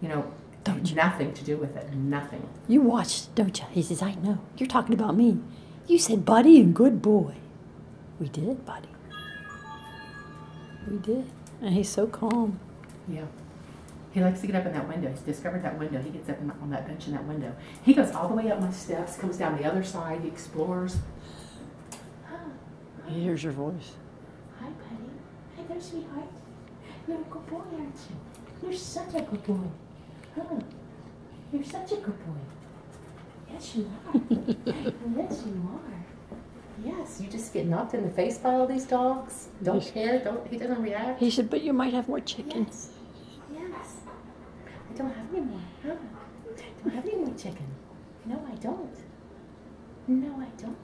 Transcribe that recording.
You know, Don't you? nothing to do with it. Nothing. You watched, don't you? He says, I know. You're talking about me. You said Buddy and good boy. We did, Buddy. We did. And he's so calm. Yeah. He likes to get up in that window. He's discovered that window. He gets up in, on that bench in that window. He goes all the way up my steps, comes down the other side, he explores. He hears your voice. Hi, buddy. Hi there, sweetheart. You're a good boy, aren't you? You're such a good boy. Huh? You're such a good boy. Yes, you are. yes, you are. Yes, you just get knocked in the face by all these dogs. Don't care. Don't. He doesn't react. He said, but you might have more chickens. Yes. Yes. I don't have any more. Huh? Don't have any more chicken. No, I don't. No, I don't.